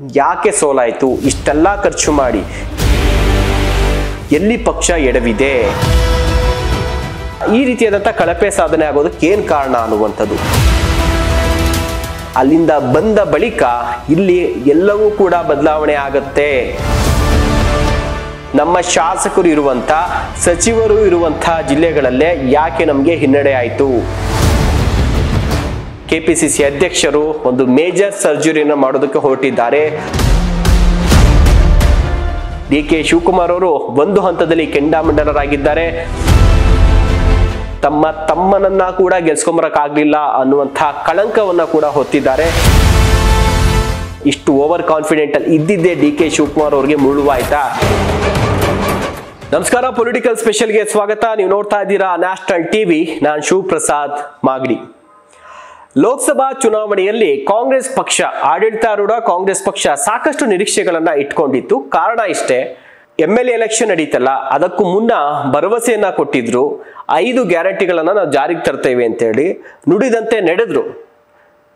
ಯಾಕೆ ಸೋಲಾಯಿತು? ಇಷ್ಟೆಲ್ಲ ಖರ್ಚು ಮಾಡಿ. ಎಲ್ಲಿ ಪಕ್ಷ ಎಡವಿದೆ? ಈ ರೀತಿಯಾದಂಥ ಕಳಪೆ ಸಾಧನೆ ಆಗೋದಕ್ಕೆ ಏನು ಕಾರಣ ಅನ್ನುವಂಥದ್ದು. ಅಲ್ಲಿಂದ ಬಂದ ಬಳಿಕ ಇಲ್ಲಿ ಎಲ್ಲವೂ ಕೂಡ ಬದಲಾವಣೆ ಆಗತ್ತೆ. ನಮ್ಮ ಶಾಸಕರು ಇರುವಂಥ ಸಚಿವರು ಇರುವಂಥ ಜಿಲ್ಲೆಗಳಲ್ಲೇ ಯಾಕೆ ನಮಗೆ ಹಿನ್ನಡೆ ಆಯಿತು? ಕೆಪಿಸಿಸಿ ಅಧ್ಯಕ್ಷರು ಒಂದು ಮೇಜರ್ ಸರ್ಜರಿಯನ್ನು ಮಾಡೋದಕ್ಕೆ ಹೊರಟಿದ್ದಾರೆ. ಡಿ ಕೆ ಶಿವಕುಮಾರ್ ಅವರು ಒಂದು ಹಂತದಲ್ಲಿ ಕೆಂಡಾಮಂಡಲರಾಗಿದ್ದಾರೆ. ತಮ್ಮ ತಮ್ಮನನ್ನ ಕೂಡ ಗೆಲ್ಸ್ಕೊಂಬರಕ್ಕಾಗಲಿಲ್ಲ ಅನ್ನುವಂತಹ ಕಳಂಕವನ್ನ ಕೂಡ ಹೊತ್ತಿದ್ದಾರೆ. ಇಷ್ಟು ಓವರ್ ಕಾನ್ಫಿಡೆಂಟ್ ಅಲ್ಲಿ ಇದ್ದಿದ್ದೇ ಡಿ ಕೆ ಶಿವಕುಮಾರ್ ಅವರಿಗೆ ಮುಳುವಾಯ್ತಾ ನಮಸ್ಕಾರ, ಪೊಲಿಟಿಕಲ್ ಸ್ಪೆಷಲ್ಗೆ ಸ್ವಾಗತ. ನೀವು ನೋಡ್ತಾ ಇದ್ದೀರಾ ನ್ಯಾಷನಲ್ ಟಿವಿ ನಾನು ಶಿವಪ್ರಸಾದ್ ಮಾಗಡಿ. ಲೋಕಸಭಾ ಚುನಾವಣೆಯಲ್ಲಿ ಕಾಂಗ್ರೆಸ್ ಪಕ್ಷ, ಆಡಳಿತಾರೂಢ ಕಾಂಗ್ರೆಸ್ ಪಕ್ಷ ಸಾಕಷ್ಟು ನಿರೀಕ್ಷೆಗಳನ್ನ ಇಟ್ಕೊಂಡಿತ್ತು. ಕಾರಣ ಇಷ್ಟೇ ಎಂ ಎಲ್ ಎಲೆಕ್ಷನ್ ನಡೀತಲ್ಲ, ಅದಕ್ಕೂ ಮುನ್ನ ಭರವಸೆಯನ್ನ ಕೊಟ್ಟಿದ್ರು. ಐದು ಗ್ಯಾರಂಟಿಗಳನ್ನ ನಾವು ಜಾರಿಗೆ ತರ್ತೇವೆ ಅಂತೇಳಿ ನುಡಿದಂತೆ ನಡೆದ್ರು.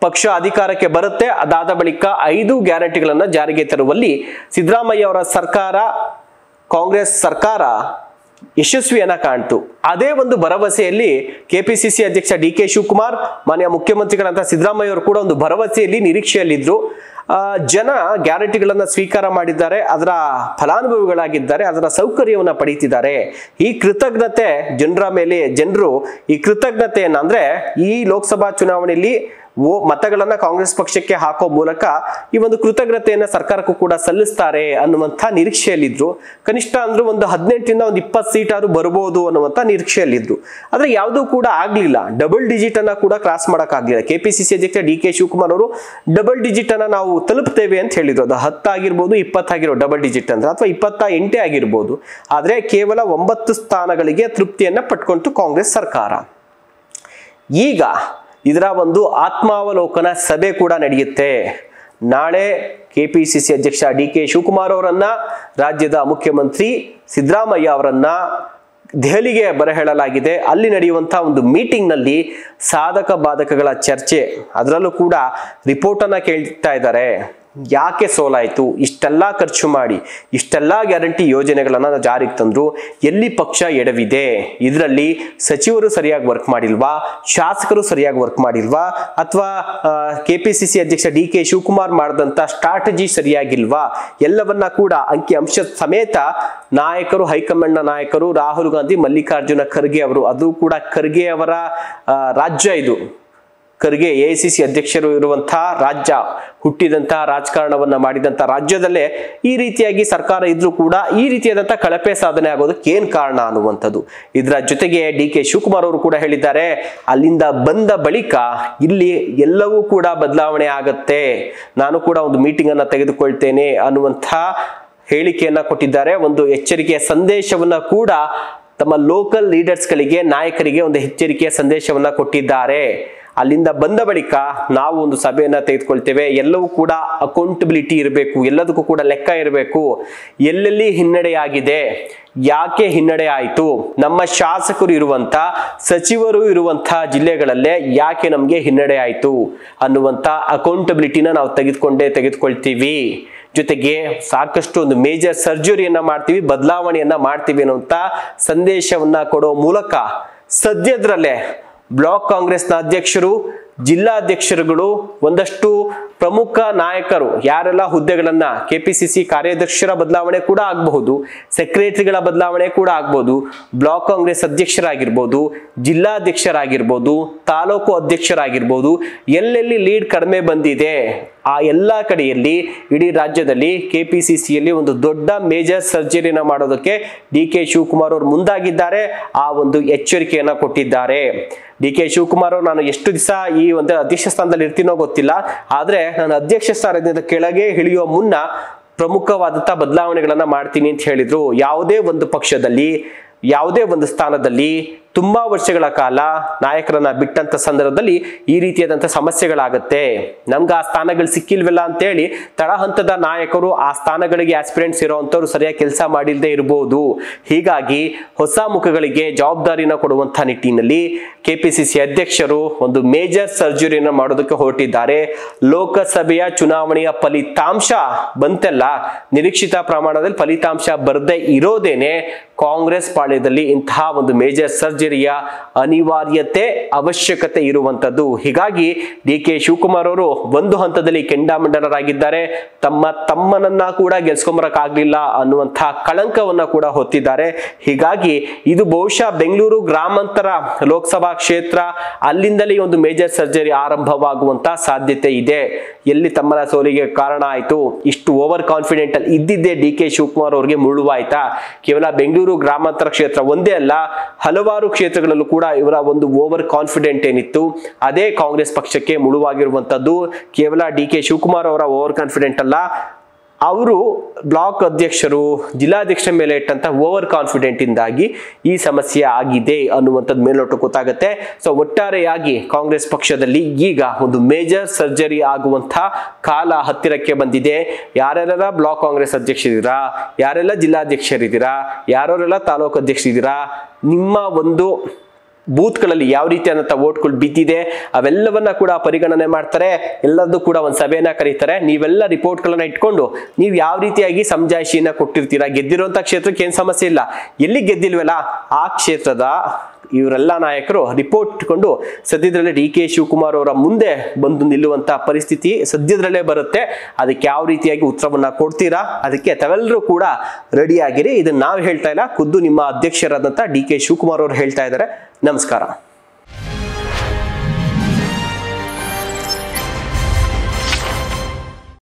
ಪಕ್ಷ ಅಧಿಕಾರಕ್ಕೆ ಬರುತ್ತೆ, ಅದಾದ ಬಳಿಕ ಐದು ಗ್ಯಾರಂಟಿಗಳನ್ನ ಜಾರಿಗೆ ತರುವಲ್ಲಿ ಸಿದ್ದರಾಮಯ್ಯ ಅವರ ಸರ್ಕಾರ, ಕಾಂಗ್ರೆಸ್ ಸರ್ಕಾರ ಯಶಸ್ವಿಯನ್ನ ಕಾಣ್ತು. ಅದೇ ಒಂದು ಭರವಸೆಯಲ್ಲಿ ಕೆಪಿಸಿಸಿ ಅಧ್ಯಕ್ಷ ಡಿ ಕೆ ಶಿವಕುಮಾರ್ ಮಾನ್ಯ ಮುಖ್ಯಮಂತ್ರಿಗಳಂತ ಸಿದ್ದರಾಮಯ್ಯ ಅವರು ಕೂಡ ಒಂದು ಭರವಸೆಯಲ್ಲಿ ನಿರೀಕ್ಷೆಯಲ್ಲಿದ್ರು. ಆ, ಜನ ಗ್ಯಾರಂಟಿಗಳನ್ನ ಸ್ವೀಕಾರ ಮಾಡಿದ್ದಾರೆ ಅದರ ಫಲಾನುಭವಿಗಳಾಗಿದ್ದಾರೆ ಅದರ ಸೌಕರ್ಯವನ್ನು ಪಡೀತಿದ್ದಾರೆ. ಈ ಕೃತಜ್ಞತೆ ಜನರ ಮೇಲೆ ಜನರು ಈ ಕೃತಜ್ಞತೆಯನ್ನ ಅಂದ್ರೆ ಈ ಲೋಕಸಭಾ ಚುನಾವಣೆಯಲ್ಲಿ ಮತಗಳನ್ನ ಕಾಂಗ್ರೆಸ್ ಪಕ್ಷಕ್ಕೆ ಹಾಕೋ ಮೂಲಕ ಈ ಒಂದು ಕೃತಜ್ಞತೆಯನ್ನ ಸರ್ಕಾರಕ್ಕೂ ಕೂಡ ಸಲ್ಲಿಸ್ತಾರೆ ಅನ್ನುವಂಥ ನಿರೀಕ್ಷೆಯಲ್ಲಿದ್ರು. ಕನಿಷ್ಠ ಅಂದ್ರೆ ಒಂದು ಹದಿನೆಂಟರಿಂದ ಒಂದು ಇಪ್ಪತ್ತು ಸೀಟ್ ಆದ್ರೂ ಬರಬಹುದು ಅನ್ನುವಂಥ ನಿರೀಕ್ಷೆಯಲ್ಲಿದ್ರು. ಆದ್ರೆ ಯಾವುದೂ ಕೂಡ ಆಗ್ಲಿಲ್ಲ. ಡಬಲ್ ಡಿಜಿಟ್ ಅನ್ನ ಕೂಡ ಕ್ರಾಸ್ ಮಾಡಕ್ಕಾಗ್ಲಿಲ್ಲ ಕೆಪಿಸಿಸಿ ಅಧ್ಯಕ್ಷ ಡಿ ಕೆ ಶಿವಕುಮಾರ್ ಅವರು ಡಬಲ್ ಡಿಜಿಟ್ ಅನ್ನ ನಾವು ತಲುಪ್ತೇವೆ ಅಂತ ಹೇಳಿದ್ರು. ಅದು ಹತ್ತಾಗಿರ್ಬೋದು ಇಪ್ಪತ್ತಾಗಿರೋ ಡಬಲ್ ಡಿಜಿಟ್ ಅಂದ್ರೆ ಅಥವಾ ಇಪ್ಪತ್ತ ಎಂಟೇ ಆಗಿರ್ಬೋದು. ಆದ್ರೆ ಕೇವಲ ಒಂಬತ್ತು ಸ್ಥಾನಗಳಿಗೆ ತೃಪ್ತಿಯನ್ನ ಪಟ್ಕೊಂತು ಕಾಂಗ್ರೆಸ್ ಸರ್ಕಾರ. ಈಗ ಇದರ ಒಂದು ಆತ್ಮಾವಲೋಕನ ಸಭೆ ಕೂಡ ನಡೆಯುತ್ತೆ. ನಾಳೆ ಕೆ ಪಿ ಸಿ ಸಿ ಅಧ್ಯಕ್ಷ ಡಿ ಕೆ ಶಿವಕುಮಾರ್ ಅವರನ್ನ, ರಾಜ್ಯದ ಮುಖ್ಯಮಂತ್ರಿ ಸಿದ್ದರಾಮಯ್ಯ ಅವರನ್ನ ದೆಹಲಿಗೆ ಬರಹೇಳಲಾಗಿದೆ. ಅಲ್ಲಿ ನಡೆಯುವಂತಹ ಒಂದು ಮೀಟಿಂಗ್ನಲ್ಲಿ ಸಾಧಕ ಬಾಧಕಗಳ ಚರ್ಚೆ, ಅದರಲ್ಲೂ ಕೂಡ ರಿಪೋರ್ಟ್ ಅನ್ನ ಕೇಳ್ತಾ ಇದ್ದಾರೆ. ಯಾಕೆ ಸೋಲಾಯಿತು? ಇಷ್ಟೆಲ್ಲ ಖರ್ಚು ಮಾಡಿ, ಇಷ್ಟೆಲ್ಲ ಗ್ಯಾರಂಟಿ ಯೋಜನೆಗಳನ್ನು ಜಾರಿಗೆ ತಂದರು ಎಲ್ಲಿ ಪಕ್ಷ ಎಡವಿದೆ? ಇದರಲ್ಲಿ ಸಚಿವರು ಸರಿಯಾಗಿ ವರ್ಕ್ ಮಾಡಿಲ್ವಾ? ಶಾಸಕರು ಸರಿಯಾಗಿ ವರ್ಕ್ ಮಾಡಿಲ್ವಾ? ಅಥವಾ ಕೆ ಅಧ್ಯಕ್ಷ ಡಿ ಕೆ ಶಿವಕುಮಾರ್ ಮಾಡಿದಂಥ ಸ್ಟ್ರಾಟಜಿ ಸರಿಯಾಗಿಲ್ವಾ? ಎಲ್ಲವನ್ನ ಕೂಡ ಅಂಕಿ ಅಂಶ ಸಮೇತ ನಾಯಕರು, ಹೈಕಮಾಂಡ್ನ ನಾಯಕರು ರಾಹುಲ್ ಗಾಂಧಿ, ಮಲ್ಲಿಕಾರ್ಜುನ ಖರ್ಗೆ ಅವರು, ಅದು ಕೂಡ ಖರ್ಗೆ ಅವರ ರಾಜ್ಯ ಇದು. ಖರ್ಗೆ ಎ ಸಿ ಸಿ ಅಧ್ಯಕ್ಷರು ಇರುವಂತಹ ರಾಜ್ಯ ಹುಟ್ಟಿದಂತಹ ರಾಜಕಾರಣವನ್ನ ಮಾಡಿದಂತ ರಾಜ್ಯದಲ್ಲೇ ಈ ರೀತಿಯಾಗಿ ಸರ್ಕಾರ ಇದ್ರೂ ಕೂಡ ಈ ರೀತಿಯಾದಂತಹ ಕಳಪೆ ಸಾಧನೆ ಆಗೋದಕ್ಕೆ ಏನ್ ಕಾರಣ ಅನ್ನುವಂಥದ್ದು. ಇದರ ಜೊತೆಗೆ ಡಿ ಕೆ ಶಿವಕುಮಾರ್ ಅವರು ಕೂಡ ಹೇಳಿದ್ದಾರೆ, ಅಲ್ಲಿಂದ ಬಂದ ಬಳಿಕ ಇಲ್ಲಿ ಎಲ್ಲವೂ ಕೂಡ ಬದಲಾವಣೆ ಆಗತ್ತೆ, ನಾನು ಕೂಡ ಒಂದು ಮೀಟಿಂಗ್ ಅನ್ನ ತೆಗೆದುಕೊಳ್ತೇನೆ ಅನ್ನುವಂಥ ಹೇಳಿಕೆಯನ್ನ ಕೊಟ್ಟಿದ್ದಾರೆ. ಒಂದು ಎಚ್ಚರಿಕೆಯ ಸಂದೇಶವನ್ನ ಕೂಡ ತಮ್ಮ ಲೋಕಲ್ ಲೀಡರ್ಸ್ಗಳಿಗೆ ನಾಯಕರಿಗೆ ಒಂದು ಎಚ್ಚರಿಕೆಯ ಸಂದೇಶವನ್ನ ಕೊಟ್ಟಿದ್ದಾರೆ. ಅಲ್ಲಿಂದ ಬಂದ ಬಳಿಕ ನಾವು ಒಂದು ಸಭೆಯನ್ನ ತೆಗೆದುಕೊಳ್ತೇವೆ. ಎಲ್ಲವೂ ಕೂಡ ಅಕೌಂಟಬಿಲಿಟಿ ಇರಬೇಕು. ಎಲ್ಲದಕ್ಕೂ ಕೂಡ ಲೆಕ್ಕ ಇರಬೇಕು. ಎಲ್ಲೆಲ್ಲಿ ಹಿನ್ನಡೆಯಾಗಿದೆ? ಯಾಕೆ ಹಿನ್ನಡೆ ಆಯಿತು? ನಮ್ಮ ಶಾಸಕರು ಇರುವಂತ, ಸಚಿವರು ಇರುವಂತಹ ಜಿಲ್ಲೆಗಳಲ್ಲೇ ಯಾಕೆ ನಮಗೆ ಹಿನ್ನಡೆ ಆಯಿತು ಅನ್ನುವಂತ ಅಕೌಂಟಬಿಲಿಟಿನ ನಾವು ತೆಗೆದುಕೊಂಡೇ ತೆಗೆದುಕೊಳ್ತೀವಿ. ಜೊತೆಗೆ ಸಾಕಷ್ಟು ಒಂದು ಮೇಜರ್ ಸರ್ಜರಿಯನ್ನ ಮಾಡ್ತೀವಿ, ಬದಲಾವಣೆಯನ್ನ ಮಾಡ್ತೀವಿ ಅನ್ನುವಂತ ಸಂದೇಶವನ್ನ ಕೊಡೋ ಮೂಲಕ ಸದ್ಯದ್ರಲ್ಲೇ ಬ್ಲಾಕ್ ಕಾಂಗ್ರೆಸ್ನ ಅಧ್ಯಕ್ಷರು ಜಿಲ್ಲಾಧ್ಯಕ್ಷರುಗಳು ಒಂದಷ್ಟು ಪ್ರಮುಖ ನಾಯಕರು, ಯಾರೆಲ್ಲ ಹುದ್ದೆಗಳನ್ನ ಕೆಪಿಸಿಸಿ ಕಾರ್ಯಾಧ್ಯಕ್ಷರ ಬದಲಾವಣೆ ಕೂಡ ಆಗಬಹುದು, ಸೆಕ್ರೆಟರಿಗಳ ಬದಲಾವಣೆ ಕೂಡ ಆಗ್ಬೋದು ಬ್ಲಾಕ್ ಕಾಂಗ್ರೆಸ್ ಅಧ್ಯಕ್ಷರಾಗಿರ್ಬೋದು ಜಿಲ್ಲಾಧ್ಯಕ್ಷರಾಗಿರ್ಬೋದು ತಾಲೂಕು ಅಧ್ಯಕ್ಷರಾಗಿರ್ಬೋದು, ಎಲ್ಲೆಲ್ಲಿ ಲೀಡ್ ಕಡಿಮೆ ಬಂದಿದೆ, ಆ ಎಲ್ಲ ಕಡೆಯಲ್ಲಿ ಇಡೀ ರಾಜ್ಯದಲ್ಲಿ ಕೆ ಪಿ ಸಿ ಸಿಯಲ್ಲಿ ಒಂದು ದೊಡ್ಡ ಮೇಜರ್ ಸರ್ಜರಿನ ಮಾಡೋದಕ್ಕೆ ಡಿ ಕೆ ಶಿವಕುಮಾರ್ ಅವರು ಮುಂದಾಗಿದ್ದಾರೆ, ಆ ಒಂದು ಎಚ್ಚರಿಕೆಯನ್ನು ಕೊಟ್ಟಿದ್ದಾರೆ. ಡಿ ಕೆ ಶಿವಕುಮಾರ್ ನಾನು ಎಷ್ಟು ದಿವಸ ಈ ಒಂದು ಅಧ್ಯಕ್ಷ ಸ್ಥಾನದಲ್ಲಿ ಇರ್ತೀನೋ ಗೊತ್ತಿಲ್ಲ. ಆದರೆ ನಾನು ಅಧ್ಯಕ್ಷ ಸ್ಥಾನದಿಂದ ಕೆಳಗೆ ಇಳಿಯುವ ಮುನ್ನ ಪ್ರಮುಖವಾದಂಥ ಬದಲಾವಣೆಗಳನ್ನು ಮಾಡ್ತೀನಿ ಅಂತ ಹೇಳಿದ್ರು. ಯಾವುದೇ ಒಂದು ಪಕ್ಷದಲ್ಲಿ, ಯಾವುದೇ ಒಂದು ಸ್ಥಾನದಲ್ಲಿ ತುಂಬಾ ವರ್ಷಗಳ ಕಾಲ ನಾಯಕರನ್ನ ಬಿಟ್ಟಂತ ಸಂದರ್ಭದಲ್ಲಿ ಈ ರೀತಿಯಾದಂಥ ಸಮಸ್ಯೆಗಳಾಗತ್ತೆ. ನಮ್ಗೆ ಆ ಸ್ಥಾನಗಳು ಸಿಕ್ಕಿಲ್ವಲ್ಲ ಅಂತೇಳಿ ತಳಹಂತದ ನಾಯಕರು ಆ ಸ್ಥಾನಗಳಿಗೆ ಆಸ್ಪಿರೆಂಟ್ಸ್ ಇರೋವಂಥವ್ರು ಸರಿಯಾಗಿ ಕೆಲಸ ಮಾಡಿಲ್ಲದೆ ಇರಬಹುದು ಹೀಗಾಗಿ ಹೊಸ ಮುಖಗಳಿಗೆ ಜವಾಬ್ದಾರಿನ ಕೊಡುವಂತಹ ನಿಟ್ಟಿನಲ್ಲಿ ಕೆಪಿಸಿಸಿ ಅಧ್ಯಕ್ಷರು ಒಂದು ಮೇಜರ್ ಸರ್ಜರಿಯನ್ನು ಮಾಡೋದಕ್ಕೆ ಹೊರಟಿದ್ದಾರೆ. ಲೋಕಸಭೆಯ ಚುನಾವಣೆಯ ಫಲಿತಾಂಶ ಬಂತೆಲ್ಲ ನಿರೀಕ್ಷಿತ ಪ್ರಮಾಣದಲ್ಲಿ ಫಲಿತಾಂಶ ಬರದೇ ಇರೋದೇನೆ ಕಾಂಗ್ರೆಸ್ ಪಾಳ್ಯದಲ್ಲಿ ಇಂತಹ ಒಂದು ಮೇಜರ್ ಸರ್ಜರಿಯ ಅನಿವಾರ್ಯತೆ ಅವಶ್ಯಕತೆ ಇರುವಂತದ್ದು. ಹೀಗಾಗಿ ಡಿ ಕೆ ಶಿವಕುಮಾರ್ ಅವರು ಒಂದು ಹಂತದಲ್ಲಿ ಕೆಂಡಾಮಂಡಲರಾಗಿದ್ದಾರೆ. ತಮ್ಮ ತಮ್ಮನನ್ನ ಕೂಡ ಗೆಲ್ಸ್ಕೊಂಬರಕ್ಕಾಗಲಿಲ್ಲ ಅನ್ನುವಂತಹ ಕಳಂಕವನ್ನ ಕೂಡ ಹೊತ್ತಿದ್ದಾರೆ. ಹೀಗಾಗಿ ಇದು ಬಹುಶಃ ಬೆಂಗಳೂರು ಗ್ರಾಮಾಂತರ ಲೋಕಸಭಾ ಕ್ಷೇತ್ರ, ಅಲ್ಲಿಂದಲೇ ಒಂದು ಮೇಜರ್ ಸರ್ಜರಿ ಆರಂಭವಾಗುವಂತ ಸಾಧ್ಯತೆ ಇದೆ. ಎಲ್ಲಿ ತಮ್ಮನ ಸೋಲಿಗೆ ಕಾರಣ ಆಯ್ತು? ಇಷ್ಟು ಓವರ್ ಕಾನ್ಫಿಡೆಂಟ್ ಅಲ್ಲಿ ಇದ್ದಿದ್ದೇ ಡಿ ಕೆ ಶಿವಕುಮಾರ್ ಅವರಿಗೆ ಮುಳುವಾಯ್ತಾ ಕೇವಲ ಬೆಂಗಳೂರು ಗ್ರಾಮಾಂತರ ಕ್ಷೇತ್ರ ಒಂದೇ ಅಲ್ಲ, ಹಲವಾರು ಕ್ಷೇತ್ರಗಳಲ್ಲೂ ಕೂಡ ಇವರ ಒಂದು ಓವರ್ ಕಾನ್ಫಿಡೆಂಟ್ ಏನಿತ್ತು. ಅದೇ ಕಾಂಗ್ರೆಸ್ ಪಕ್ಷಕ್ಕೆ ಮುಳುವಾಗಿರುವಂತದ್ದು ಕೇವಲ ಡಿ ಕೆ ಶಿವಕುಮಾರ್ ಅವರ ಓವರ್ ಕಾನ್ಫಿಡೆಂಟ್ ಅಲ್ಲ. ಅವರು ಬ್ಲಾಕ್ ಅಧ್ಯಕ್ಷರು, ಜಿಲ್ಲಾಧ್ಯಕ್ಷರ ಮೇಲೆ ಇಟ್ಟಂತ ಓವರ್ ಕಾನ್ಫಿಡೆಂಟ್ ಇಂದಾಗಿ ಈ ಸಮಸ್ಯೆ ಆಗಿದೆ ಅನ್ನುವಂಥದ್ದು ಮೇಲ್ನೋಟ ಗೊತ್ತಾಗುತ್ತೆ. ಸೊ ಒಟ್ಟಾರೆಯಾಗಿ ಕಾಂಗ್ರೆಸ್ ಪಕ್ಷದಲ್ಲಿ ಈಗ ಒಂದು ಮೇಜರ್ ಸರ್ಜರಿ ಆಗುವಂತ ಕಾಲ ಹತ್ತಿರಕ್ಕೆ ಬಂದಿದೆ. ಯಾರ್ಯಾರೆಲ್ಲ ಬ್ಲಾಕ್ ಕಾಂಗ್ರೆಸ್ ಅಧ್ಯಕ್ಷರಿದ್ದೀರಾ, ಯಾರೆಲ್ಲ ಜಿಲ್ಲಾಧ್ಯಕ್ಷರಿದ್ದೀರಾ, ಯಾರೆಲ್ಲ ತಾಲೂಕು ಅಧ್ಯಕ್ಷರಿದ್ದೀರಾ, ನಿಮ್ಮ ಒಂದು ಬೂತ್ಗಳಲ್ಲಿ ಯಾವ ರೀತಿಯಾದಂಥ ಓಟ್ಗಳು ಬಿದ್ದಿದೆ, ಅವೆಲ್ಲವನ್ನ ಕೂಡ ಪರಿಗಣನೆ ಮಾಡ್ತಾರೆ ಎಲ್ಲದೂ ಕೂಡ ಒಂದು ಸಭೆಯನ್ನ ಕರೀತಾರೆ. ನೀವೆಲ್ಲ ರಿಪೋರ್ಟ್ಗಳನ್ನ ಇಟ್ಕೊಂಡು ನೀವು ಯಾವ ರೀತಿಯಾಗಿ ಸಮಜಾಯಿಷಿಯನ್ನ ಕೊಟ್ಟಿರ್ತೀರಾ? ಗೆದ್ದಿರುವಂತಹ ಕ್ಷೇತ್ರಕ್ಕೆ ಏನು ಸಮಸ್ಯೆ ಇಲ್ಲ. ಎಲ್ಲಿ ಗೆದ್ದಿಲ್ವಲ್ಲ? ಆ ಕ್ಷೇತ್ರದ ಇವರೆಲ್ಲ ನಾಯಕರು ರಿಪೋರ್ಟ್ ಇಟ್ಕೊಂಡು ಸದ್ಯದಲ್ಲೇ ಡಿ ಕೆ ಶಿವಕುಮಾರ್ ಅವರ ಮುಂದೆ ಬಂದು ನಿಲ್ಲುವಂತಹ ಪರಿಸ್ಥಿತಿ ಸದ್ಯದಲ್ಲೇ ಬರುತ್ತೆ. ಅದಕ್ಕೆ ಯಾವ ರೀತಿಯಾಗಿ ಉತ್ತರವನ್ನ ಕೊಡ್ತೀರಾ? ಅದಕ್ಕೆ ತಾವೆಲ್ಲರೂ ಕೂಡ ರೆಡಿ ಆಗಿರಿ. ಇದನ್ನ ನಾವು ಹೇಳ್ತಾ ಇಲ್ಲ. ಖುದ್ದು ನಿಮ್ಮ ಅಧ್ಯಕ್ಷರಾದಂತಹ ಡಿ ಕೆ ಶಿವಕುಮಾರ್ ಅವರು ಹೇಳ್ತಾ ಇದ್ದಾರೆ. ನಮಸ್ಕಾರ.